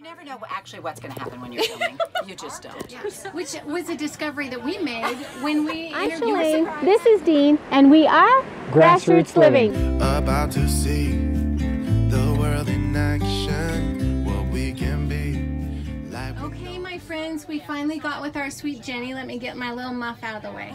You never know actually what's going to happen when you're filming. you just don't. Which was a discovery that we made when we Actually, interviewed. this is Dean, and we are Grassroots Living. about to see the world in action, what we can be. Like Okay, my friends, we finally got with our sweet Jenny. Let me get my little muff out of the way.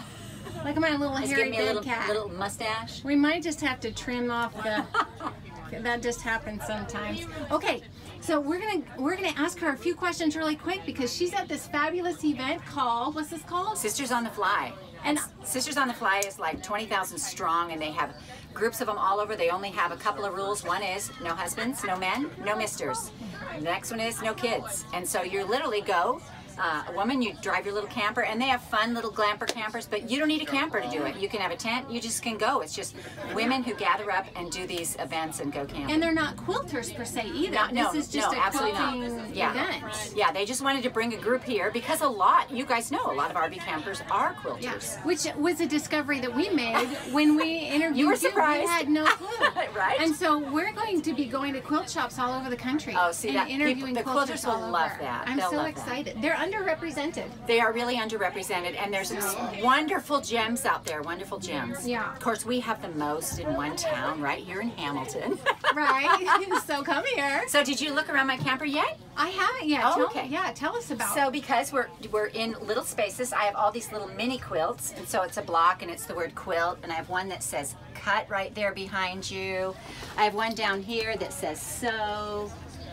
Look at my little Just hairy give me a dead little, cat. little mustache. We might just have to trim off the. that just happens sometimes. Okay, so we're gonna we're gonna ask her a few questions really quick because she's at this fabulous event called what's this called? Sisters on the Fly. And- Sisters on the Fly is like 20,000 strong, and they have groups of them all over. They only have a couple of rules. One is no husbands, no men, no misters. The next one is no kids. And so you literally go. Uh, a woman, you drive your little camper, and they have fun little glamper campers, but you don't need a camper to do it. You can have a tent, you just can go. It's just women who gather up and do these events and go camping. And they're not quilters per se either. No, no, this is just no, a absolutely not. quilting Yeah. event. Yeah, they just wanted to bring a group here because a lot, you guys know, a lot of RV campers are quilters. Yeah. Which was a discovery that we made when we interviewed You were We surprised. had no clue. Right? And so we're going to be going to quilt shops all over the country. Oh, see and that- interviewing people- the quilters quilters will love that. I'm They'll so love that. excited. They're underrepresented. They are really underrepresented, and there's wonderful gems out there, wonderful gems. Yeah. Of course, we have the most in one town, right here in Hamilton. Right. so come here. so, did you look around my camper yet? I haven't yet. Oh, tell, okay. Yeah, tell us about. So, because we're we're in little spaces, I have all these little mini quilts, and so it's a block, and it's the word quilt, and I have one that says cut right there behind you. I have one down here that says sew.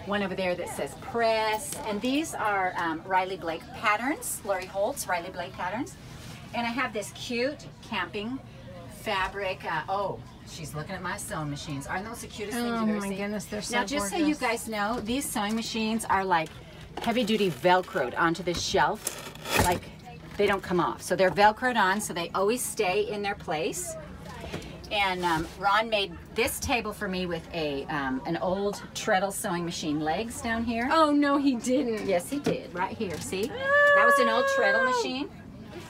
One over there that says press, and these are um, Riley Blake patterns, Lori Holt's Riley Blake patterns, and I have this cute camping fabric. Uh, oh, she's looking at my sewing machines. Aren't those the cutest things Oh you've ever my goodness, they're so Now, just so you guys know, these sewing machines are like heavy duty velcroed onto this shelf. Like they don't come off. So they're velcroed on so they always stay in their place. And um, Ron made this table for me with a um, an old treadle sewing machine legs down here. oh no, he didn't. Yes, he did. Right here, see? That was an old treadle machine.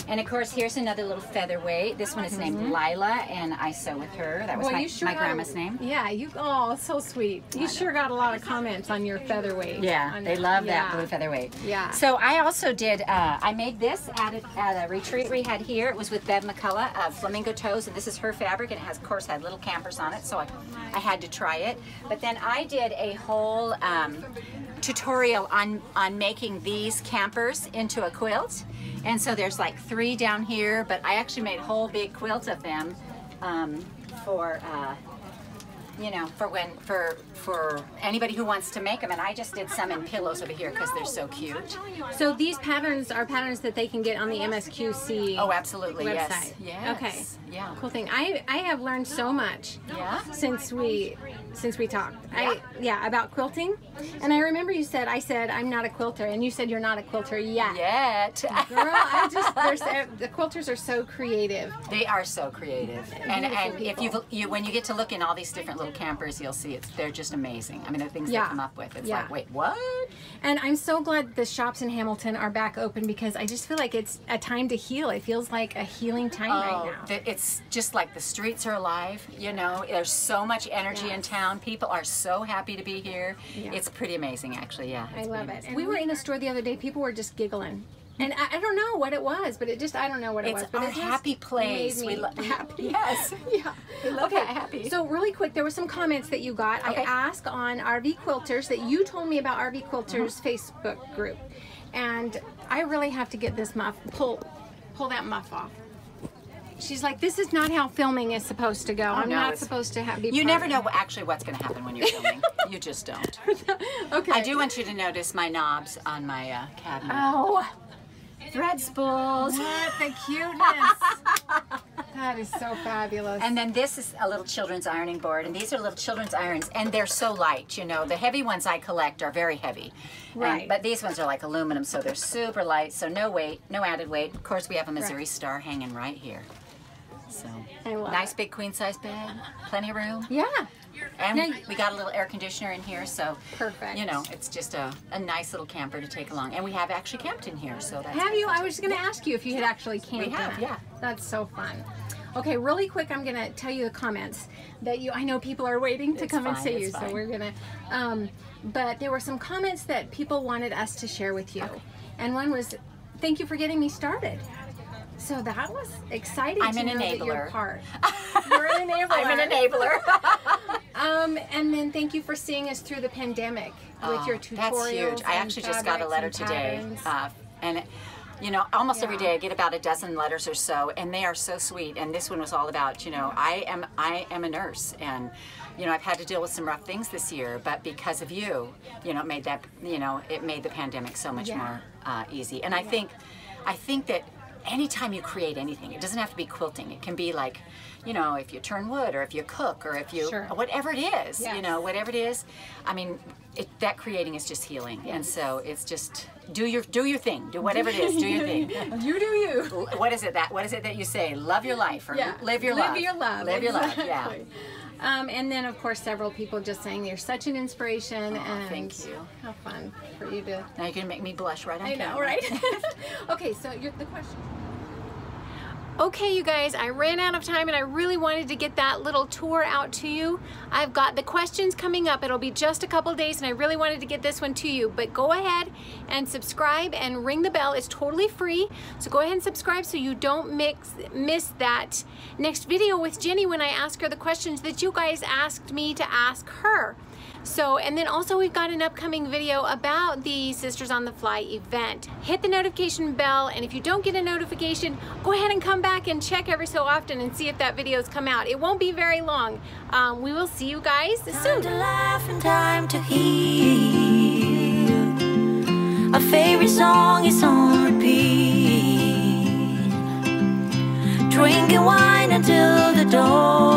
And of course, here's another little featherweight. This one is named Lila, and I sew with her. That was Well, my, you sure my got- grandma's name. Yeah, you. Oh, so sweet. You sure got a lot of comments on your featherweight. Yeah, they that. love Yeah. that blue featherweight. Yeah. So I also did. Uh, I made this at a, at a retreat we had here. It was with Bev McCullough of Flamingo Toes, and this is her fabric, and it has, of course, had little campers on it. So I, I had to try it. But then I did a whole um, tutorial on on making these campers into a quilt. And so there's like three down here, but I actually made a whole big quilt of them um, for. Uh, you know, for when for for anybody who wants to make them, and I just did some in pillows over here because they're so cute. So these patterns are patterns that they can get on the MSQC. Oh, absolutely, yes, Website. yes, Okay. yeah, Cool thing. I I have learned so much. Yeah? Since we since we talked. I yeah about quilting, and I remember you said I said I'm not a quilter, and you said you're not a quilter yet. Yet Girl, I just there's the quilters are so creative. they are so creative, and and if you you when you get to look in all these different little campers, you'll see it's they're just amazing. I mean, the things Yeah. they come up with, it's Yeah. like, wait, what? And I'm so glad the shops in Hamilton are back open because I just feel like it's a time to heal. It feels like a healing time Oh, right now. the- it's just like the streets are alive. You know, there's so much energy in town. People are so happy to be here. Yeah. It's pretty amazing, actually. Yeah, I love it. We were in a store the other day. People were just giggling, and I, I don't know what it was, but it just I don't know what it It's was. But our it happy place. We me lo- happy. Yes. Yeah. We love okay. happy. So really quick, there were some comments that you got. Okay. I asked on RV Quilters that you told me about RV Quilters Uh-huh. Facebook group, and I really have to get this muff pull pull that muff off. She's like, this is not how filming is supposed to go. I'm Oh, no, not supposed to have be. You never know actually what's going to happen when you're filming. you just don't. Okay. I do want you to notice my knobs on my uh, cabinet. Oh, Thread spools. what the cuteness! that is so fabulous. And then this is a little children's ironing board, and these are little children's irons, and they're so light. You know, the heavy ones I collect are very heavy, And- Right. but these ones are like aluminum, so they're super light. So no weight, no added weight. Of course, we have a Missouri Right. Star hanging right here. So nice big queen size bed, plenty of room. yeah. And Now- we got a little air conditioner in here, so Perfect. You know, it's just a, a nice little camper to take along, and we have actually camped in here, so that's Have you? I was just going to ask you if you had actually camped. We have, yeah. That's so fun. Okay, really quick, I'm gonna tell you the comments that you. I know people are waiting to It's come and see you, so we're gonna. Um, but there were some comments that people wanted us to share with you, and one was, "Thank you for getting me started." So that was exciting. I'm to an know that you're enabler. part. You're an enabler. I'm an enabler. Um, and then thank you for seeing us through the pandemic with your Oh, tutorials. That's huge. I actually just got a letter and today, uh, and you know, almost every Yeah. day I get about a dozen letters or so, and they are so sweet. And this one was all about, you know, I am I am a nurse, and you know, I've had to deal with some rough things this year, but because of you, you know, it made that, you know, it made the pandemic so much Yeah. more uh, easy. And I think, I think that anytime you create anything, it doesn't have to be quilting. It can be like, you know, if you turn wood or if you cook or if you, Sure. whatever it is, Yes. you know, whatever it is. I mean, it, that creating is just healing, and so it's just do your do your thing, do whatever it is, do your thing. you do you. What is it that what is it that you say? Love your life or Yeah. live your live love. your love. Live your life. Yeah. Um, and then, of course, several people just saying you're such an inspiration, and thank you. How fun for you to. Now you're gonna make me blush right on I know, right? okay, so you're, the question. Okay, you guys, I ran out of time and I really wanted to get that little tour out to you. I've got the questions coming up. It'll be just a couple days and I really wanted to get this one to you. But go ahead and subscribe and ring the bell. It's totally free. So go ahead and subscribe so you don't mix, miss that next video with Jenny when I ask her the questions that you guys asked me to ask her. So, and then also we've got an upcoming video about the Sisters on the Fly event. Hit the notification bell, and if you don't get a notification, go ahead and come back and check every so often and see if that video's come out. It won't be very long. Um, we will see you guys Time soon. to laugh and time to heal. Our favorite song is on repeat. Drinking wine until the dawn.